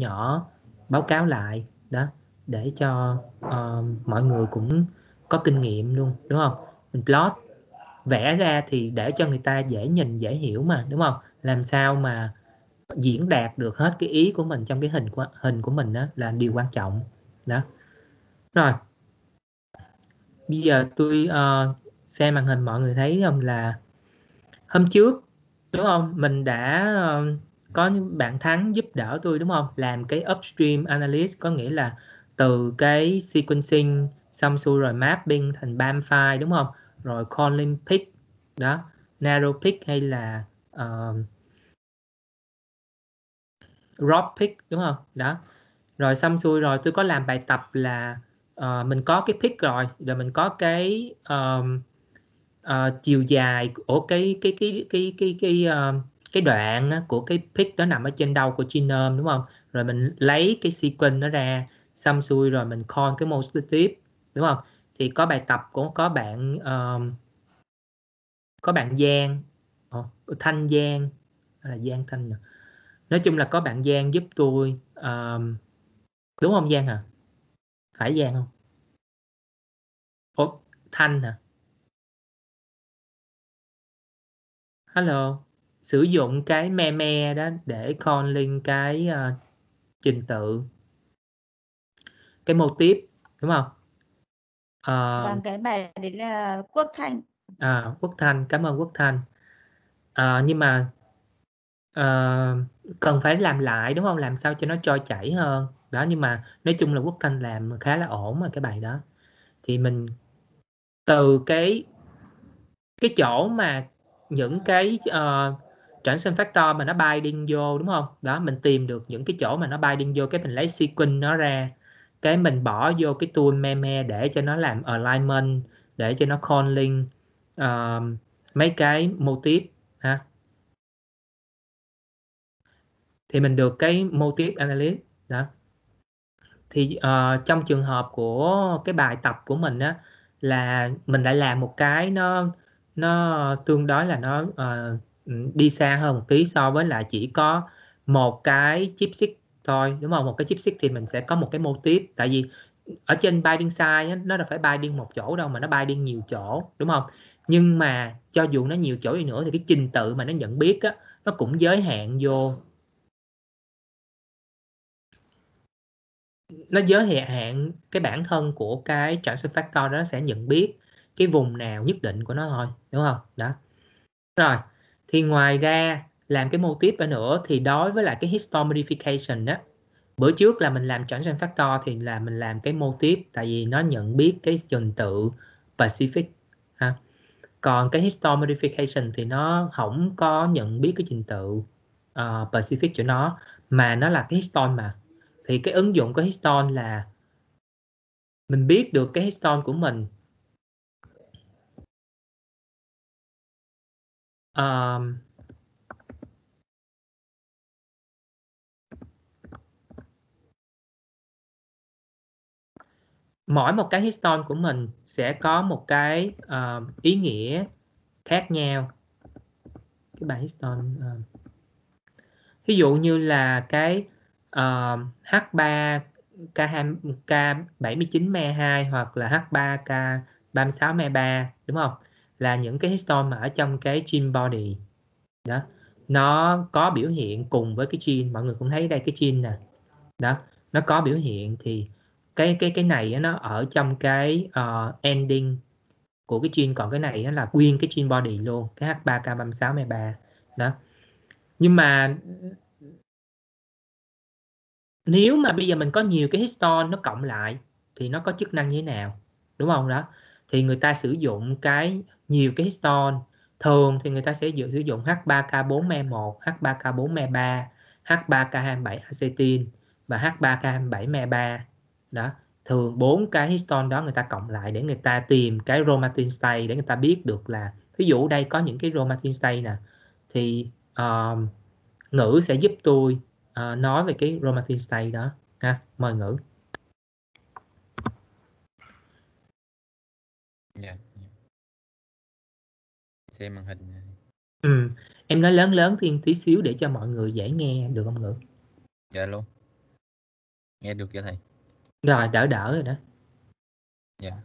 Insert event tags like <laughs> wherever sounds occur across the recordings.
nhỏ báo cáo lại đó để cho uh, mọi người cũng có kinh nghiệm luôn đúng không? Mình plot vẽ ra thì để cho người ta dễ nhìn dễ hiểu mà đúng không? Làm sao mà diễn đạt được hết cái ý của mình trong cái hình của hình của mình đó là điều quan trọng đó. Rồi bây giờ tôi uh, xem màn hình mọi người thấy không là hôm trước đúng không? Mình đã uh, có những bạn thắng giúp đỡ tôi đúng không? Làm cái upstream analysis có nghĩa là từ cái sequencing xong xuôi rồi mapping thành BAM file đúng không? Rồi calling pick đó narrow pick hay là ờ, uh, rock pick đúng không? Đó. Rồi xong xuôi rồi tôi có làm bài tập là uh, mình có cái pick rồi rồi mình có cái um, uh, chiều dài của cái cái cái cái cái cái uh, cái đoạn của cái pick đó nằm ở trên đầu của genome đúng không? Rồi mình lấy cái sequence nó ra xong xuôi rồi mình call cái tiếp đúng không? Thì có bài tập cũng có bạn um, có bạn Giang oh, Thanh Giang là Giang Thanh nhỉ? nói chung là có bạn Giang giúp tôi um, đúng không Giang hả phải Giang không? Ủa, Thanh hả? Hello sử dụng cái meme đó để calling cái uh, trình tự. Cái mô tiếp đúng không? Uh, vâng cái bài đấy là quốc thanh. À, quốc thanh cảm ơn quốc thanh. À, nhưng mà uh, cần phải làm lại đúng không? Làm sao cho nó trôi chảy hơn? Đó nhưng mà nói chung là quốc thanh làm khá là ổn mà cái bài đó. Thì mình từ cái cái chỗ mà những cái uh, transition factor mà nó binding vô đúng không? Đó mình tìm được những cái chỗ mà nó binding vô cái mình lấy sequence nó ra. Cái mình bỏ vô cái tool meme để cho nó làm alignment để cho nó calling uh, um, mấy cái motif ha? Thì mình được cái motif analyst analysis đó. Thì uh, trong trường hợp của cái bài tập của mình á là mình lại làm một cái nó nó tương đối là nó uh, Ừ, đi xa hơn một tí so với là chỉ có một cái chipset thôi, đúng không? Một cái chipset thì mình sẽ có một cái mô tiếp tại vì ở trên binding size nó đâu phải binding một chỗ đâu mà nó binding nhiều chỗ, đúng không? Nhưng mà cho dù nó nhiều chỗ đi nữa thì cái trình tự mà nó nhận biết á, nó cũng giới hạn vô. Nó giới hạn cái bản thân của cái transfer factor đó, nó sẽ nhận biết cái vùng nào nhất định của nó thôi, đúng không? Đó. Rồi thì ngoài ra làm cái mô tiếp nữa thì đối với lại cái histone modification đó bữa trước là mình làm transition factor thì là mình làm cái mô tiếp tại vì nó nhận biết cái trình tự Pacific ha. Còn cái histone modification thì nó không có nhận biết cái trình tự uh, Pacific của nó mà nó là cái histone mà. Thì cái ứng dụng của histone là mình biết được cái histone của mình um, mỗi một cái histone của mình sẽ có một cái uh, ý nghĩa khác nhau. Cái bài histone uh, ví dụ như là cái uh, H3 K2 K79 me 2 hoặc là H3 K36 me 3 đúng không? Là những cái histone mà ở trong cái gene body. Đó. Nó có biểu hiện cùng với cái gene mọi người cũng thấy đây cái gene nè. Đó. Nó có biểu hiện thì cái cái cái này nó ở trong cái uh, ending của cái gene còn cái này nó là nguyên cái gene body luôn cái H3K36M3 đó. Nhưng mà nếu mà bây giờ mình có nhiều cái histone nó cộng lại thì nó có chức năng như thế nào? Đúng không? Đó thì người ta sử dụng cái nhiều cái histone. Thường thì người ta sẽ sử dụng H3K4Me1, H3K4Me3, H3K27 acetin và H3K27Me3 đó thường bốn cái histone đó người ta cộng lại để người ta tìm cái chromatin stay để người ta biết được là ví dụ đây có những cái chromatin stay nè thì uh, ngữ sẽ giúp tôi uh, nói về cái chromatin stay đó ha. Mời ngữ. Dạ xem màn hình ừ. em nói lớn lớn thêm tí xíu để cho mọi người dễ nghe được không ngữ dạ luôn. Nghe được chưa thầy? Rồi đỡ đỡ rồi đó. Dạ.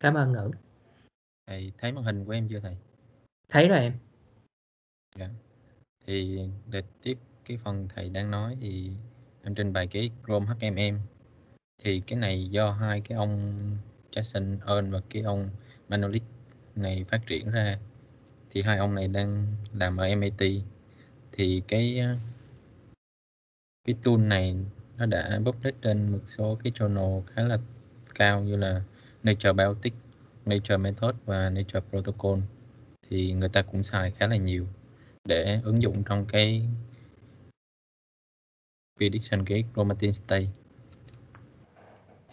Cảm ơn ngữ thầy thấy màn hình của em chưa thầy? Thấy rồi em. Dạ. Thì để tiếp cái phần thầy đang nói thì em trình bày cái Chrome HMM thì cái này do hai cái ông Jason Earn và cái ông Manolic này phát triển ra. Thì hai ông này đang làm ở MIT thì cái cái tool này nó đã public trên một số cái journal khá là cao như là Nature Biotics, Nature Method và Nature Protocol. Thì người ta cũng xài khá là nhiều để ứng dụng trong cái prediction cái chromatin state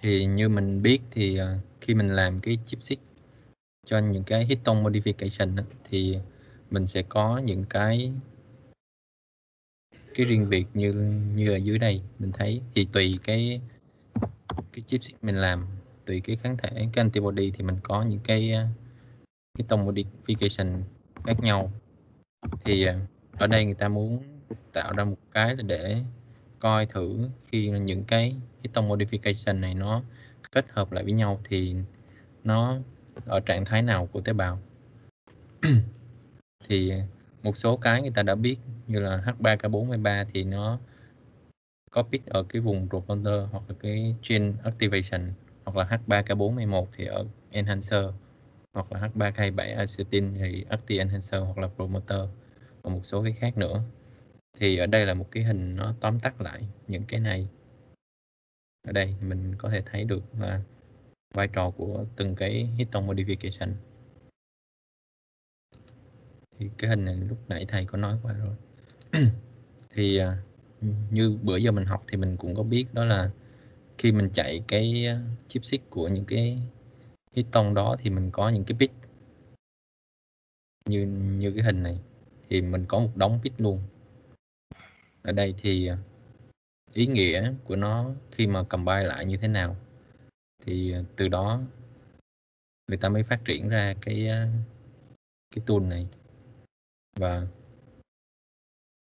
thì như mình biết thì ờ, khi mình làm cái chipset cho những cái histone modification thì mình sẽ có những cái cái riêng biệt như như ở dưới đây. Mình thấy thì tùy cái cái chipset mình làm, tùy cái kháng thể, cái antibody thì mình có những cái ờ, cái tông modification khác nhau. Thì ờ, ở đây người ta muốn tạo ra một cái để coi thử khi những cái cái histone modification này nó kết hợp lại với nhau thì nó ở trạng thái nào của tế bào? Thì một số cái người ta đã biết như là H3K43 thì nó có pick ở cái vùng promoter hoặc là cái gene activation hoặc là H3K41 thì ở enhancer hoặc là H3K7 acetin thì active enhancer hoặc là promoter và một số cái khác nữa. Thì ở đây là một cái hình nó tóm tắt lại những cái này ở đây mình có thể thấy được là vai trò của từng cái hiton modification. Thì cái hình này lúc nãy thầy có nói qua rồi. <clears throat> Thì à, như bữa giờ mình học thì mình cũng có biết đó là khi mình chạy cái à, chipset của những cái hiton đó thì mình có những cái bit như như cái hình này thì mình có một đống bit luôn. Ở đây thì à, ý nghĩa của nó khi mà combine lại như thế nào. Thì ờ, từ đó người ta mới phát triển ra cái ờ, cái tool này. Và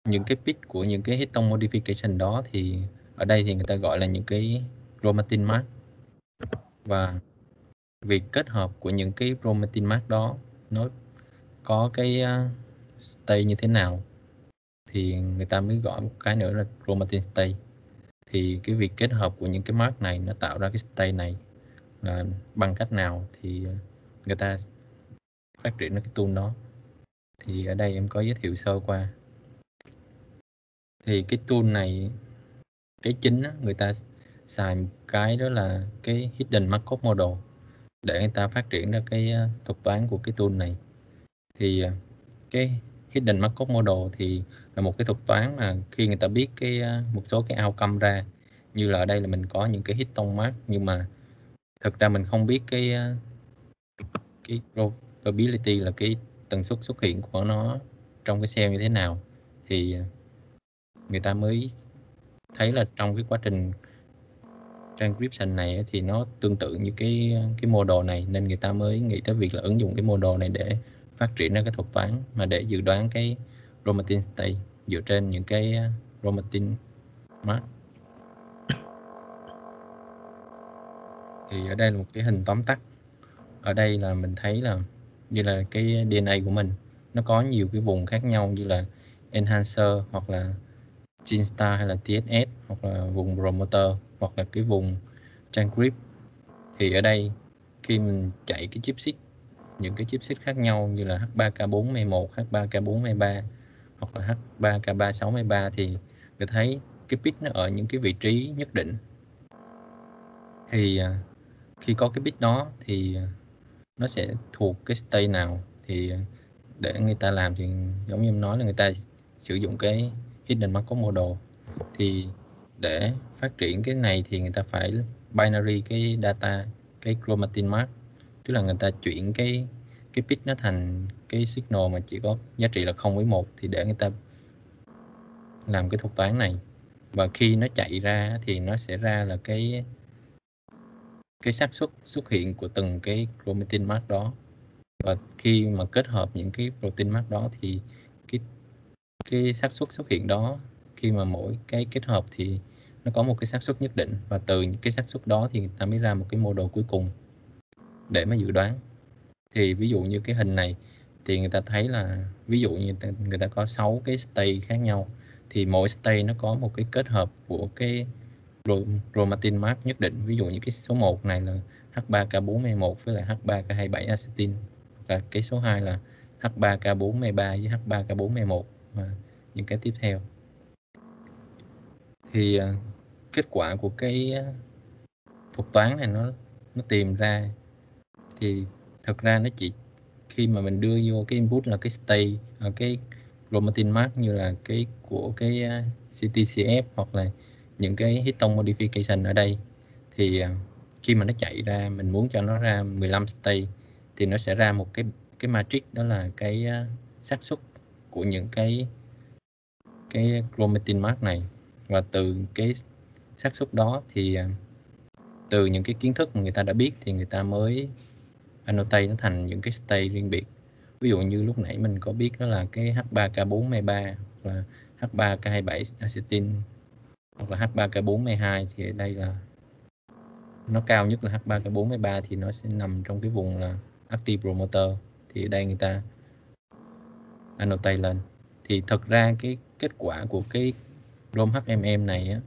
những cái bit của những cái histone modification đó thì ở đây thì người ta gọi là những cái chromatin mark. Và việc kết hợp của những cái chromatin mark đó nó có cái ờ, stay như thế nào thì người ta mới gọi một cái nữa là chromatin stay thì cái việc kết hợp của những cái mark này nó tạo ra cái state này là bằng cách nào thì ờ, người ta phát triển cái tool đó? Thì ở đây em có giới thiệu sơ qua. Thì cái tool này cái chính đó, người ta xài một cái đó là cái hidden Markov model để người ta phát triển ra cái ờ, thuật toán của cái tool này. Thì ờ, cái hidden Markov model thì là một cái thuật toán mà khi người ta biết cái ờ, một số cái outcome ra, như là ở đây là mình có những cái histone mark, nhưng mà thực ra mình không biết cái ờ, cái probability là cái tần suất xuất hiện của nó trong cái cell như thế nào. Thì ờ, người ta mới thấy là trong cái quá trình transcription này thì nó tương tự như cái cái model này, nên người ta mới nghĩ tới việc là ứng dụng cái model này để phát triển ra cái thuật toán mà để dự đoán cái chromatin state dựa trên những cái ờ, chromatin mark. Thì ở đây là một cái hình tóm tắt. Ở đây là mình thấy là như là cái DNA của mình, nó có nhiều cái vùng khác nhau như là enhancer hoặc là gene star hay là TSS hoặc là vùng promoter hoặc là cái vùng transcript. Thì ở đây khi mình chạy cái chipset những cái chipset khác nhau như là H3K4M1, H3K4M3 hoặc là H3K363 thì người thấy cái bit nó ở những cái vị trí nhất định. Thì à, khi có cái bit đó thì à, nó sẽ thuộc cái state nào. Thì à, để người ta làm thì giống như em nói là người ta sử dụng cái hidden macro model. Thì để phát triển cái này thì người ta phải binary cái data cái chromatin mark tức là người ta chuyển cái cái bit nó thành cái signal mà chỉ có giá trị là 0 với 1 thì để người ta làm cái thuật toán này. Và khi nó chạy ra thì nó sẽ ra là cái cái xác suất xuất hiện của từng cái chromatin mark đó. Và khi mà kết hợp những cái protein mark đó thì cái cái xác suất xuất hiện đó, khi mà mỗi cái kết hợp thì nó có một cái xác suất nhất định. Và từ cái xác suất đó thì người ta mới ra một cái mô đồ cuối cùng để mà dự đoán. Thì ví dụ như cái hình này thì người ta thấy là, ví dụ như người ta có 6 cái state khác nhau, thì mỗi state nó có một cái kết hợp của cái chromatin mark nhất định. Ví dụ như cái số 1 này là H3K4E1 với lại H3K27 acetin và cái số 2 là H3K4E3 với H3K4E1 và những cái tiếp theo. Thì à, kết quả của cái à, thuật toán này nó nó tìm ra thì thật ra nó chỉ, khi mà mình đưa vô cái input là cái state à, cái chromatin mark như là cái của cái à, CTCF hoặc là những cái histone modification ở đây. Thì à, khi mà nó chạy ra, mình muốn cho nó ra 15 state thì nó sẽ ra một cái cái matrix đó là cái xác suất của những cái cái chromatin mark này. Và từ cái xác suất đó thì từ những cái kiến thức mà người ta đã biết thì người ta mới annotate nó thành những cái state riêng biệt. Ví dụ như lúc nãy mình có biết đó là cái H3K4Me3 là H3K27 acetin hoặc là H3K4Me2 thì ở đây là nó cao nhất là H3K4Me3 thì nó sẽ nằm trong cái vùng là active promoter. Thì ở đây người ta annotate lên. Thì thật ra cái kết quả của cái ROM HMM này á,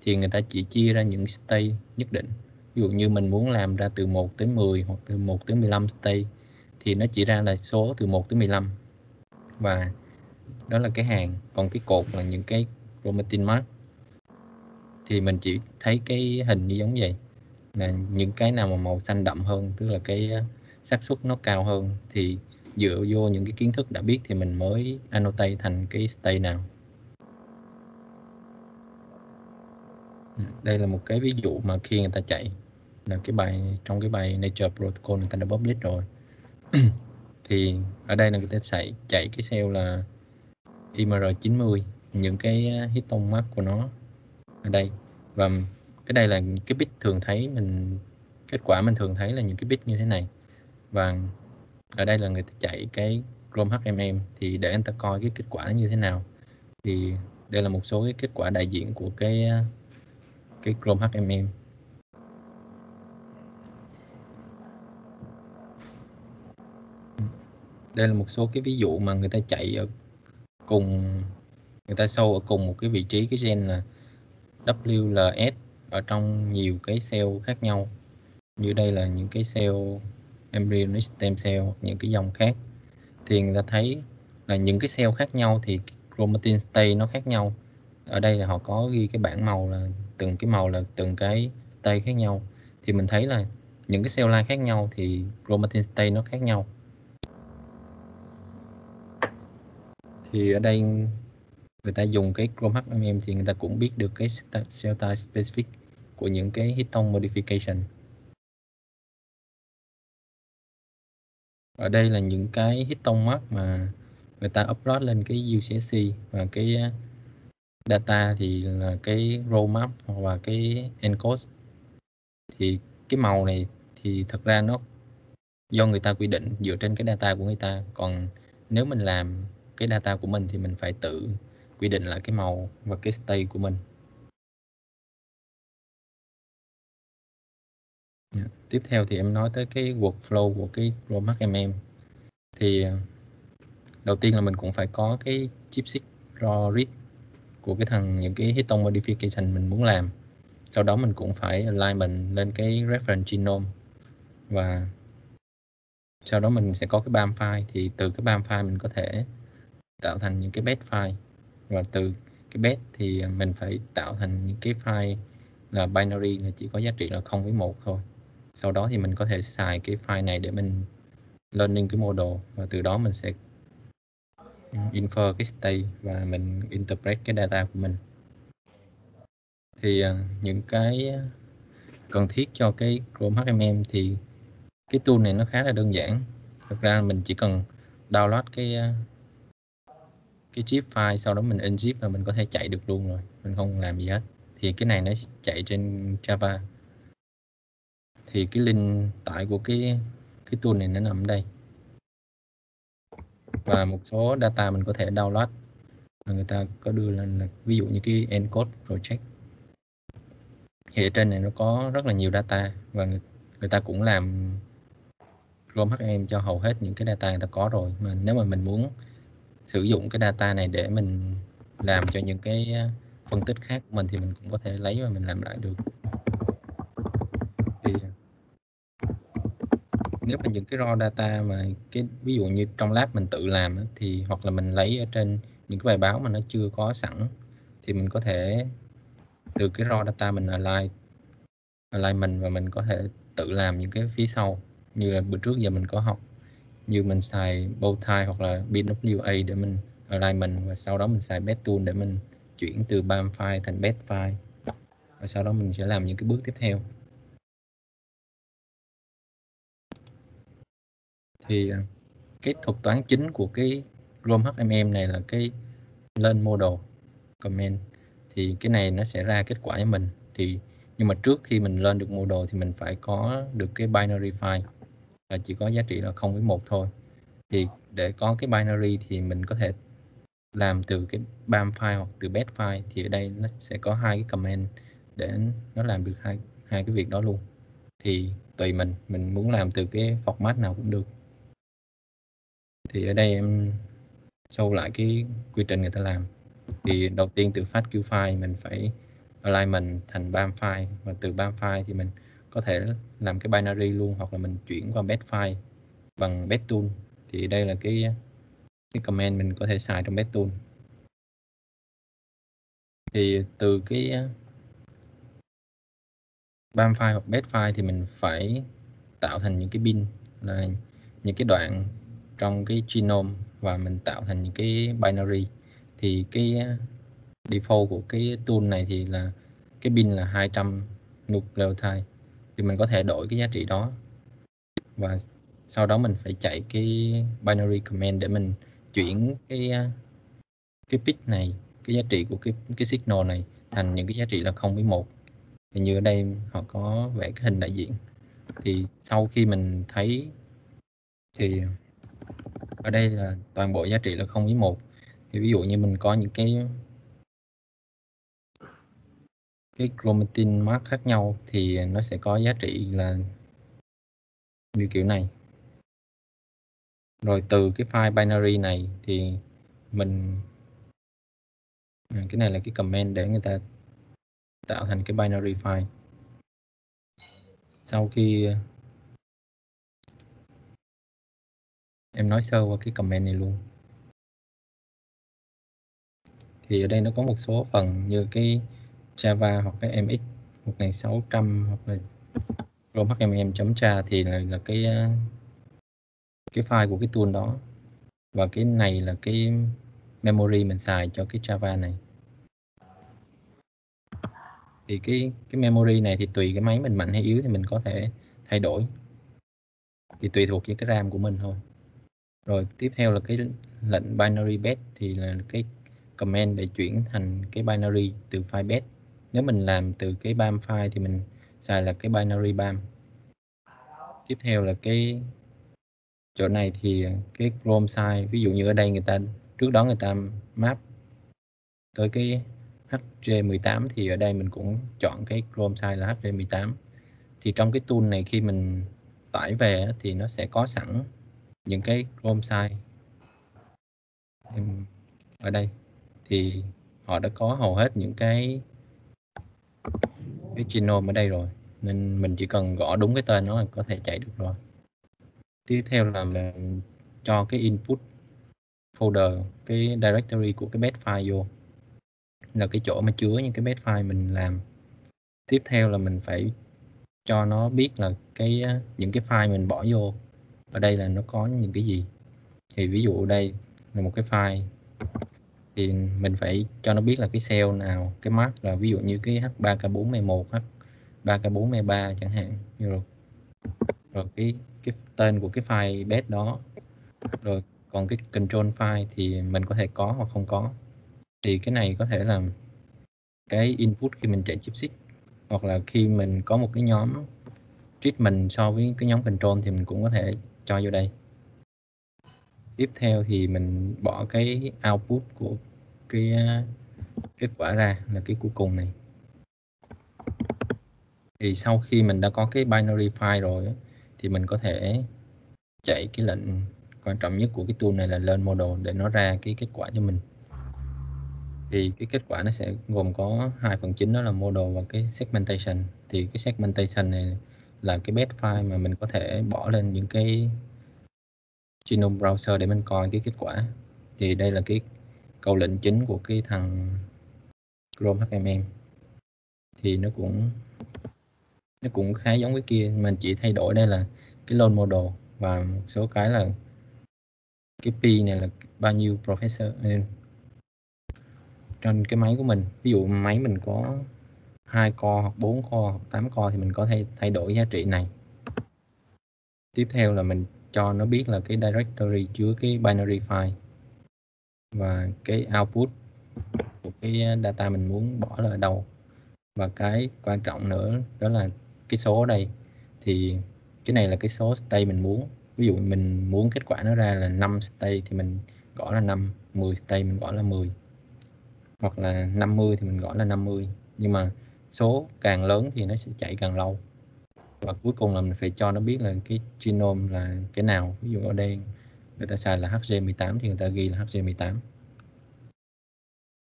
thì người ta chỉ chia ra những state nhất định ví dụ như mình muốn làm ra từ 1 tới 10 hoặc từ 1 tới 15 state thì nó chỉ ra là số từ 1 tới 15 và đó là cái hàng. Còn cái cột là những cái chromatin mark. Thì mình chỉ thấy cái hình như giống vậy. Là những cái nào mà màu xanh đậm hơn, tức là cái ờ, xác suất nó cao hơn thì dựa vô những cái kiến thức đã biết thì mình mới annotate thành cái state nào. Ừ, đây là một cái ví dụ mà khi người ta chạy là cái bài, trong cái bài Nature Protocol người ta đã public rồi. <clears throat> Thì ở đây là người ta chạy chạy cái cell là IMR90 những cái à, histone mark của nó ở đây. Và cái đây là cái bit thường thấy mình, kết quả mình thường thấy là những cái bit như thế này. Và ở đây là người ta chạy cái Chrome HMM thì để anh ta coi cái kết quả nó như thế nào. Thì đây là một số cái kết quả đại diện của cái à, cái Chrome HMM đây là một số cái ví dụ mà người ta chạy ở cùng, người ta sâu ở cùng một cái vị trí, cái gen là WLS ở trong nhiều cái cell khác nhau. Như đây là những cái cell, embryonic stem cell, những cái dòng khác. Thì người ta thấy là những cái cell khác nhau thì chromatin state nó khác nhau. Ở đây là họ có ghi cái bảng màu là, từng cái màu là từng cái state khác nhau. Thì mình thấy là những cái cell line khác nhau thì chromatin state nó khác nhau. Thì ở đây người ta dùng cái Chrome HMM thì người ta cũng biết được cái cell type specific của những cái histone modification. Ở đây là những cái histone mark mà người ta upload lên cái UCSC và cái ờ, data thì là cái row map hoặc là cái encode. Thì cái màu này thì thật ra nó do người ta quy định dựa trên cái data của người ta. Còn nếu mình làm cái data của mình thì mình phải tự quy định lại cái màu và cái state của mình. Yeah. Tiếp theo thì em nói tới cái workflow của cái Romac MM thì à, đầu tiên là mình cũng phải có cái chipset raw read của cái thằng những cái hiton modification mình muốn làm. Sau đó mình cũng phải alignment lên cái reference genome và sau đó mình sẽ có cái BAM file. Thì từ cái BAM file mình có thể tạo thành những cái bed file. Và từ cái bed thì mình phải tạo thành những cái file là binary, là chỉ có giá trị là 0 với 1 thôi. Sau đó thì mình có thể xài cái file này để mình learning cái model, và từ đó mình sẽ infer cái state và mình interpret cái data của mình. Thì à, những cái cần thiết cho cái Chrome HMM thì cái tool này nó khá là đơn giản. Thực ra mình chỉ cần download cái à, cái zip file sau đó mình in zip và mình có thể chạy được luôn rồi mình không làm gì hết. Thì cái này nó chạy trên Java. Thì cái link tải của cái cái tool này nó nằm ở đây. Và một số data mình có thể download mà người ta có đưa lên là ví dụ như cái encode project. Thì ở trên này nó có rất là nhiều data và người, người ta cũng làm Chrome HM cho hầu hết những cái data người ta có rồi. Mà nếu mà mình muốn sử dụng cái data này để mình làm cho những cái ờ, phân tích khác của mình thì mình cũng có thể lấy và mình làm lại được. Thì ờ, nếu mà những cái raw data mà cái, ví dụ như trong lab mình tự làm thì hoặc là mình lấy ở trên những cái bài báo mà nó chưa có sẵn, thì mình có thể từ cái raw data mình align align mình và mình có thể tự làm những cái phía sau. Như là bữa trước giờ mình có học như mình xài bow tie hoặc là BWA để mình alignment và sau đó mình xài bed tool để mình chuyển từ BAM file thành bed file. Và sau đó mình sẽ làm những cái bước tiếp theo. Thì à, cái thuật toán chính của cái Chrome HMM này là cái lên model comment thì cái này nó sẽ ra kết quả cho mình. Thì, nhưng mà trước khi mình lên được model thì mình phải có được cái binary file là chỉ có giá trị là 0 với 1 thôi. Thì để có cái binary thì mình có thể làm từ cái BAM file hoặc từ bed file thì ở đây nó sẽ có hai cái comment để nó làm được hai hai cái việc đó luôn. Thì tùy mình mình muốn làm từ cái format nào cũng được. Thì ở đây em sâu lại cái quy trình người ta làm. Thì đầu tiên từ phát file mình phải alignment thành BAM file và từ BAM file thì mình có thể làm cái binary luôn, hoặc là mình chuyển qua bed file bằng bed tool. Thì đây là cái cái comment mình có thể xài trong bed tool. Thì từ cái à, BAM file hoặc bed file thì mình phải tạo thành những cái bin, là những cái đoạn trong cái genome và mình tạo thành những cái binary. Thì cái à, default của cái tool này thì là, cái bin là 200 nucleotide thì mình có thể đổi cái giá trị đó. Và sau đó mình phải chạy cái binary command để mình chuyển cái à, cái bit này, cái giá trị của cái cái signal này thành những cái giá trị là 0 với 1 thì như ở đây họ có vẽ cái hình đại diện. Thì sau khi mình thấy thì ở đây là toàn bộ giá trị là 0 với 1 thì ví dụ như mình có những cái cái chromatin mark khác nhau thì nó sẽ có giá trị là như kiểu này. Rồi từ cái file binary này thì mình à, cái này là cái comment để người ta tạo thành cái binary file. Sau khi à, em nói sơ qua cái comment này luôn. Thì ở đây nó có một số phần như cái Java hoặc cái MX 1600 hoặc là Chrome HMM.tra thì là, là cái ờ, cái file của cái tool đó. Và cái này là cái memory mình xài cho cái Java này. Thì cái cái memory này thì tùy cái máy mình mạnh hay yếu thì mình có thể thay đổi. Thì tùy thuộc với cái RAM của mình thôi. Rồi tiếp theo là cái lệnh binary bed thì là cái comment để chuyển thành cái binary từ file bed nếu mình làm từ cái BAM file thì mình xài là cái binary BAM. Tiếp theo là cái chỗ này thì cái Chrome size, ví dụ như ở đây người ta, trước đó người ta map tới cái HJ18 thì ở đây mình cũng chọn cái Chrome size là HJ18 thì trong cái tool này khi mình tải về thì nó sẽ có sẵn những cái Chrome size. Ở đây. Thì họ đã có hầu hết những cái cái genome ở đây rồi, nên mình chỉ cần gõ đúng cái tên nó là có thể chạy được rồi. Tiếp theo là mình cho cái input folder, cái directory của cái bed file vô. Là cái chỗ mà chứa những cái bed file mình làm. Tiếp theo là mình phải cho nó biết là cái những cái file mình bỏ vô. Ở đây là nó có những cái gì. Thì ví dụ đây là một cái file thì mình phải cho nó biết là cái cell nào cái mark là ví dụ như cái H3K4M1, H3K4M3 chẳng hạn như rồi. Rồi cái cái tên của cái file bed đó. Rồi còn cái control file thì mình có thể có hoặc không có. Thì cái này có thể là cái input khi mình chạy chipset hoặc là khi mình có một cái nhóm treatment so với cái nhóm control thì mình cũng có thể cho vô đây tiếp theo thì mình bỏ cái output của cái à, kết quả ra là cái cuối cùng này. Thì sau khi mình đã có cái binary file rồi thì mình có thể chạy cái lệnh quan trọng nhất của cái tool này là learn model để nó ra cái kết quả cho mình. Thì cái kết quả nó sẽ gồm có hai phần chính đó là model và cái segmentation. Thì cái segmentation này là cái best file mà mình có thể bỏ lên những cái genome browser để mình coi cái kết quả. Thì đây là cái câu lệnh chính của cái thằng Chrome HMM thì nó cũng nó cũng khá giống cái kia, mình chỉ thay đổi đây là cái load model và một số cái là cái pi này là bao nhiêu professor. Trên cái máy của mình, ví dụ máy mình có hai core hoặc 4 core hoặc 8 core thì mình có thể thay đổi giá trị này. Tiếp theo là mình cho nó biết là cái directory chứa cái binary file. Và cái output của cái data mình muốn bỏ là ở đâu. Và cái quan trọng nữa, đó là cái số ở đây. Thì cái này là cái số state mình muốn. Ví dụ mình muốn kết quả nó ra là 5 state thì mình gõ là 5 10 state mình gõ là 10 hoặc là 50 thì mình gõ là 50 nhưng mà số càng lớn thì nó sẽ chạy càng lâu và cuối cùng là mình phải cho nó biết là cái genome là cái nào. Ví dụ ở đây người ta xài là HG18 thì người ta ghi là HG18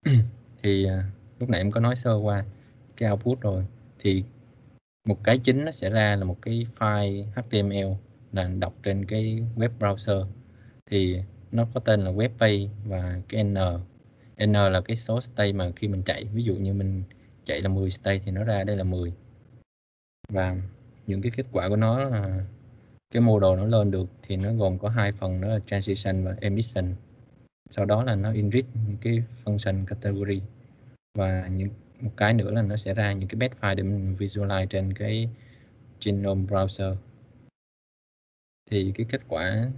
<clears throat> thì à, lúc nãy em có nói sơ qua cái output rồi thì một cái chính nó sẽ ra là một cái file HTML là đọc trên cái web browser. Thì nó có tên là web page và cái n. N là cái số state mà khi mình chạy. Ví dụ như mình chạy là 10 state thì nó ra đây là 10 và những cái kết quả của nó là cái model nó lên được thì nó gồm có hai phần, đó là transition và emission. Sau đó là nó enrich những cái function category. Và những, một cái nữa là nó sẽ ra những cái best file để mình visualize trên cái genome browser. Thì cái kết quả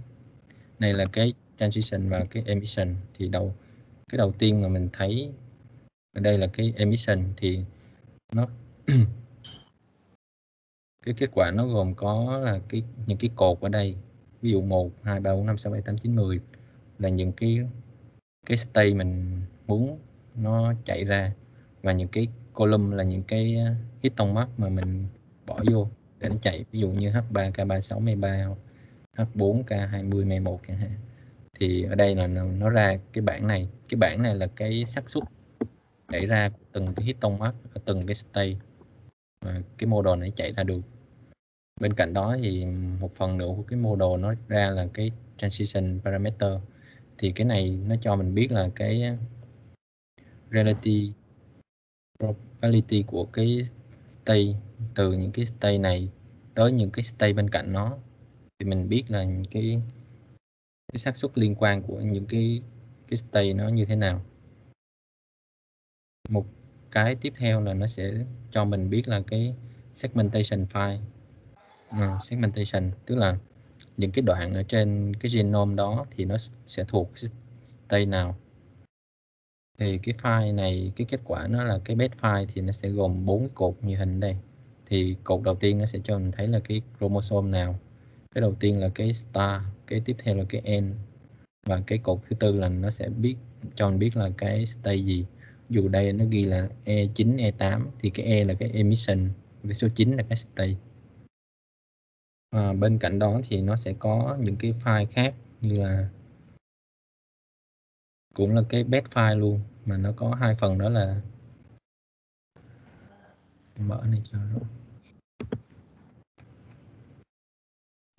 này là cái transition và cái emission. Thì đầu, cái đầu tiên mà mình thấy ở đây là cái emission thì nó <clears throat> cái kết quả nó gồm có là cái, những cái cột ở đây, ví dụ 1 2 3 4 5 6 7 8 9 10 là những cái cái stay mình muốn nó chạy ra và những cái column là những cái ờ, hit tông mắt mà mình bỏ vô để nó chạy. Ví dụ như H3 K36 M3 H4 K20 M1 chẳng hạn. Thì ở đây là nó nó ra cái bảng này. Cái bảng này là cái xác suất đẩy ra của từng cái hit tông mắt ở từng cái stay và cái model này chạy ra được. Bên cạnh đó thì một phần nữa của cái model nó ra là cái transition parameter. Thì cái này nó cho mình biết là cái relative probability của cái state, từ những cái state này tới những cái state bên cạnh nó. Thì mình biết là cái cái xác suất liên quan của những cái cái state nó như thế nào. Một cái tiếp theo là nó sẽ cho mình biết là cái segmentation file. Uh, segmentation tức là những cái đoạn ở trên cái genome đó thì nó sẽ thuộc state nào. Thì cái file này cái kết quả nó là cái best file thì nó sẽ gồm bốn cột như hình đây. Thì cột đầu tiên nó sẽ cho mình thấy là cái chromosome nào. Cái đầu tiên là cái star cái tiếp theo là cái n. Và cái cột thứ tư là nó sẽ biết cho mình biết là cái state gì dù đây nó ghi là E9 E8 thì cái E là cái emission cái số 9 là cái state. À, bên cạnh đó thì nó sẽ có những cái file khác như là cũng là cái best file luôn mà nó có hai phần đó là mở này cho nó.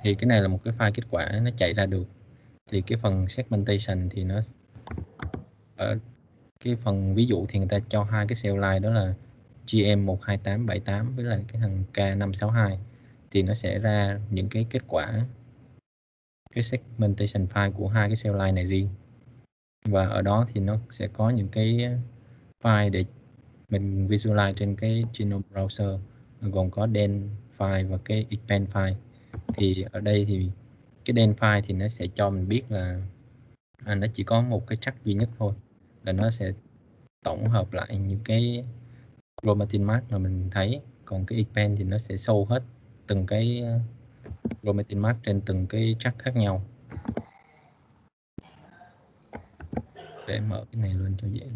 Thì cái này là một cái file kết quả nó chạy ra được. Thì cái phần segmentation thì nó ở cái phần ví dụ thì người ta cho hai cái cell line đó là GM12878 với lại cái thằng K562 thì nó sẽ ra những cái kết quả cái segmentation file của hai cái cell line này riêng. Và ở đó thì nó sẽ có những cái file để mình visualize trên cái genome browser gồm có den file và cái expand file. Thì ở đây thì cái den file thì nó sẽ cho mình biết là à, nó chỉ có một cái chắc duy nhất thôi là nó sẽ tổng hợp lại những cái chromatin mark mà mình thấy. Còn cái expand thì nó sẽ sâu hết từng cái ờ, chromatin mark trên từng cái chắc khác nhau. Để mở cái này luôn cho dễ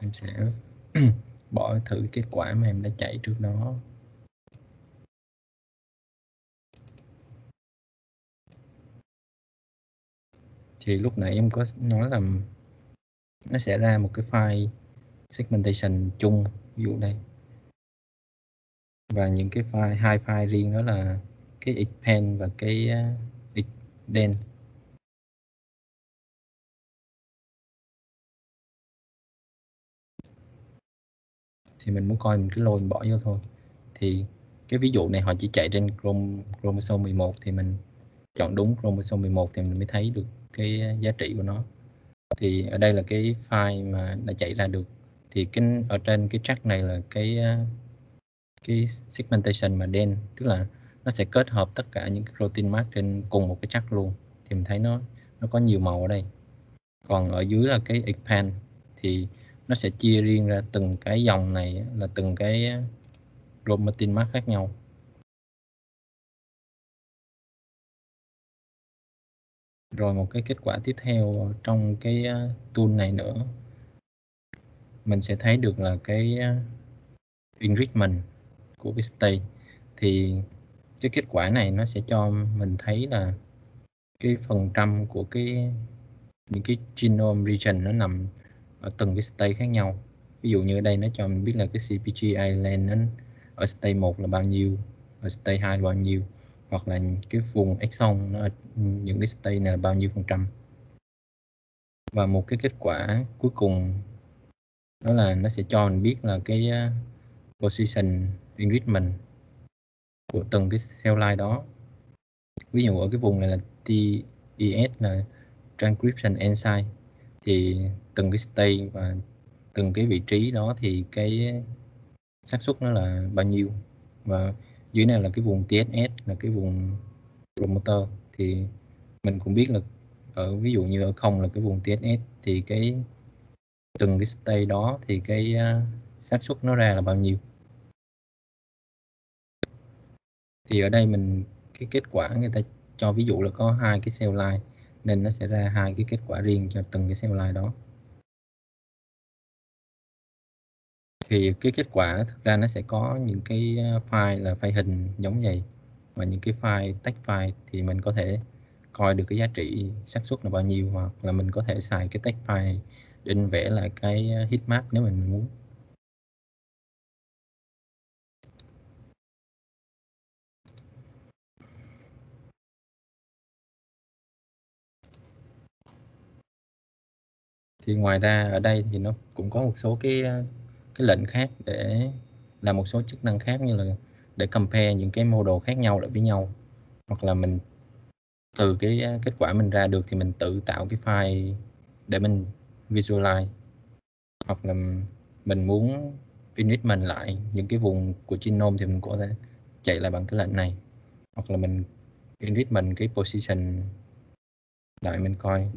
em sẽ <clears throat> bỏ thử kết quả mà em đã chạy trước đó. Thì lúc nãy em có nói là nó sẽ ra một cái file segmentation chung ví dụ đây. Và những cái file hai file riêng đó là cái expand và cái à, uh, extend thì mình muốn coi mình cứ lôi mình bỏ vô thôi. Thì cái ví dụ này họ chỉ chạy trên Chrome, chromosome 11 thì mình chọn đúng chromosome 11 thì mình mới thấy được cái giá trị của nó. Thì ở đây là cái file mà đã chạy ra được. Thì cái ở trên cái track này là cái cái segmentation mà đen tức là nó sẽ kết hợp tất cả những cái protein mark trên cùng một cái track luôn. Thì mình thấy nó nó có nhiều màu ở đây. Còn ở dưới là cái expand thì nó sẽ chia riêng ra từng cái dòng này là từng cái chromatin mark khác nhau. Rồi một cái kết quả tiếp theo trong cái tool này nữa, mình sẽ thấy được là cái enrichment của cái state. Thì cái kết quả này nó sẽ cho mình thấy là cái phần trăm của cái, những cái genome region nó nằm ở từng cái state khác nhau. Ví dụ như ở đây nó cho mình biết là cái CPG island nó ở state 1 là bao nhiêu, ở state 2 là bao nhiêu, hoặc là cái vùng exon nó ở những cái state này là bao nhiêu phần trăm. Và một cái kết quả cuối cùng đó là nó sẽ cho mình biết là cái ờ, position enrichment của từng cái cell line đó. Ví dụ ở cái vùng này là TES là transcription enzyme, thì từng cái state và từng cái vị trí đó thì cái xác suất nó là bao nhiêu? Và dưới này là cái vùng TSS là cái vùng promoter. Thì mình cũng biết là ở, ví dụ như ở không là cái vùng TSS thì cái từng cái state đó thì cái à, xác suất nó ra là bao nhiêu? Thì ở đây mình, cái kết quả người ta cho ví dụ là có hai cái cell line, nên nó sẽ ra hai cái kết quả riêng cho từng cái cell line đó. Thì cái kết quả thực ra nó sẽ có những cái ờ, file là file hình giống vậy. Và những cái file text file thì mình có thể coi được cái giá trị xác suất là bao nhiêu hoặc là mình có thể xài cái text file để vẽ lại cái ờ, heat map nếu mình muốn. Thì ngoài ra ở đây thì nó cũng có một số cái ờ, cái lệnh khác để làm một số chức năng khác như là để compare những cái model khác nhau lại với nhau. Hoặc là mình từ cái à, kết quả mình ra được thì mình tự tạo cái file để mình visualize. Hoặc là mình muốn enrichment lại những cái vùng của genome thì mình có thể chạy lại bằng cái lệnh này. Hoặc là mình enrichment cái position lại mình coi.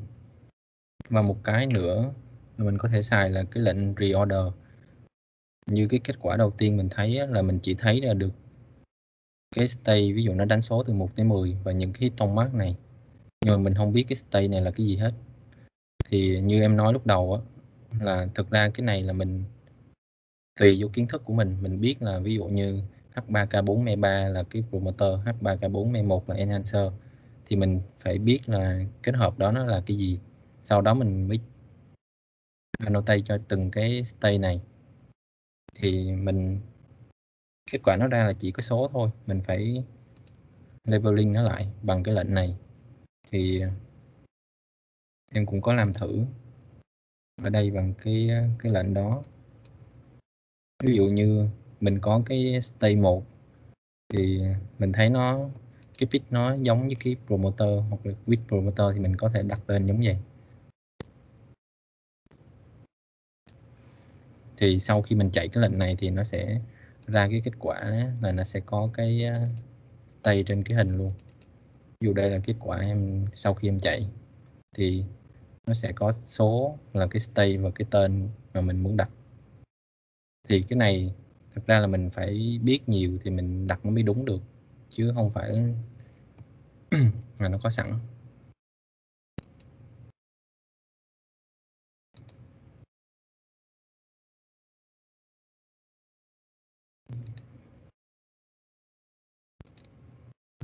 Và một cái nữa mình có thể xài là cái lệnh reorder như cái kết quả đầu tiên mình thấy là mình chỉ thấy là được cái stay, ví dụ nó đánh số từ 1 tới 10 và những cái tông mát này. Nhưng mà mình không biết cái stay này là cái gì hết. Thì như em nói lúc đầu á, là thực ra cái này là mình tùy vô kiến thức của mình. Mình biết là ví dụ như H3K4M3 là cái promoter H3K4M1 là enhancer. Thì mình phải biết là kết hợp đó nó là cái gì. Sau đó mình mới annotate cho từng cái stay này thì mình, kết quả nó ra là chỉ có số thôi, mình phải labeling nó lại bằng cái lệnh này. Thì, em cũng có làm thử ở đây bằng cái cái lệnh đó. Ví dụ như mình có cái stay 1 thì mình thấy nó, cái pick nó giống như cái promoter hoặc là with promoter thì mình có thể đặt tên giống vậy. Thì sau khi mình chạy cái lệnh này thì nó sẽ ra cái kết quả là nó sẽ có cái à, stay trên cái hình luôn. Dù đây là kết quả em, sau khi em chạy, thì nó sẽ có số là cái stay và cái tên mà mình muốn đặt. Thì cái này thật ra là mình phải biết nhiều thì mình đặt nó mới đúng được, chứ không phải là nó có sẵn.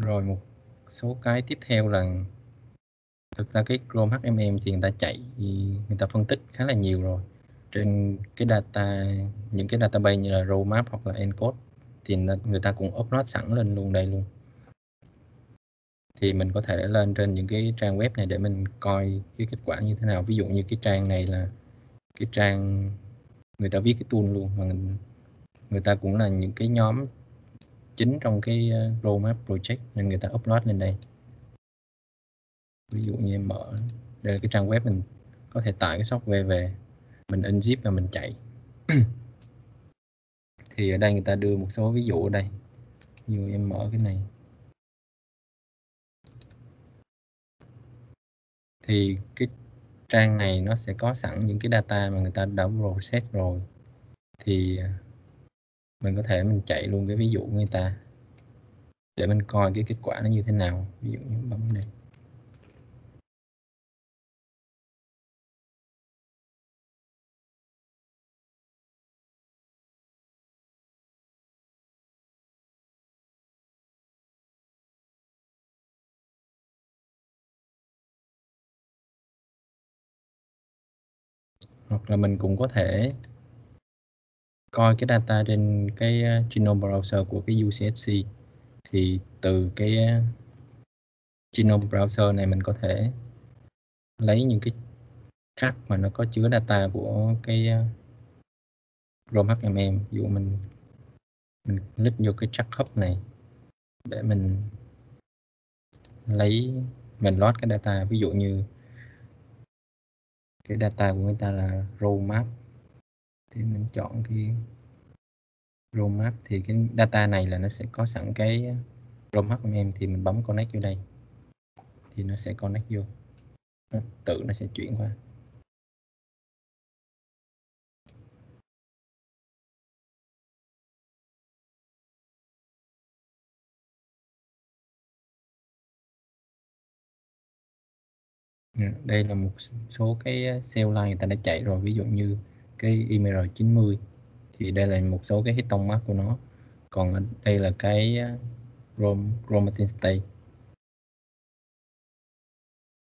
rồi một số cái tiếp theo là thực ra cái Chrome HMM thì người ta chạy người ta phân tích khá là nhiều rồi. Trên cái data, những cái database như là roadmap hoặc là encode thì người ta cũng upload sẵn lên luôn đây luôn. Thì mình có thể lên trên những cái trang web này để mình coi cái kết quả như thế nào. Ví dụ như cái trang này là cái trang người ta viết cái tool luôn mà người ta cũng là những cái nhóm chính trong cái ờ, roadmap project nên người ta upload lên đây. Ví dụ như em mở, đây là cái trang web mình có thể tải cái software về, mình unzip và mình chạy. <clears throat> Thì ở đây người ta đưa một số ví dụ ở đây. Ví dụ em mở cái này. Thì cái trang này nó sẽ có sẵn những cái data mà người ta đã process rồi. Thì ờ, mình có thể mình chạy luôn cái ví dụ người ta để mình coi cái kết quả nó như thế nào, ví dụ như bấm này hoặc là mình cũng có thể coi cái data trên cái ờ, genome browser của cái UCSC thì từ cái ờ, genome browser này mình có thể lấy những cái track mà nó có chứa data của cái ờ, Chrome HMM ví dụ mình mình click vô cái track hub này để mình lấy, mình load cái data. Ví dụ như cái data của người ta là row map thì mình chọn cái row map thì cái data này là nó sẽ có sẵn cái row map của em thì mình bấm connect vô đây. Thì nó sẽ connect vô. Nó tự nó sẽ chuyển qua. Dạ, đây là một số cái ờ, cell line người ta đã chạy rồi. Ví dụ như cái IMR90 thì đây là một số cái histogram mark của nó. Còn đây là cái à, chromatin state